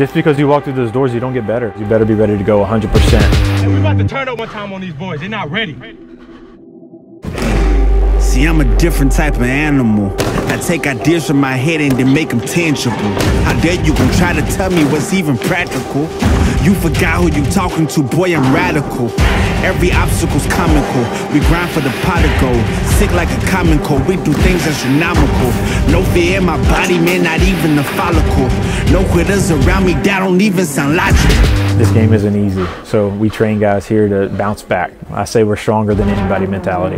Just because you walk through those doors, you don't get better. You better be ready to go 100%. Hey, we about to turn up one time on these boys. They're not ready. See, I'm a different type of animal. I take ideas from my head and then make them tangible. How dare you can try to tell me what's even practical? You forgot who you talking to, boy, I'm radical. Every obstacle's comical. We grind for the pot of gold. Sick like a common cold. We do things astronomical. No fear in my body, man, not even a follicle. No quitters around me, that don't even sound logical. This game isn't easy, so we train guys here to bounce back. I say we're stronger than anybody mentality.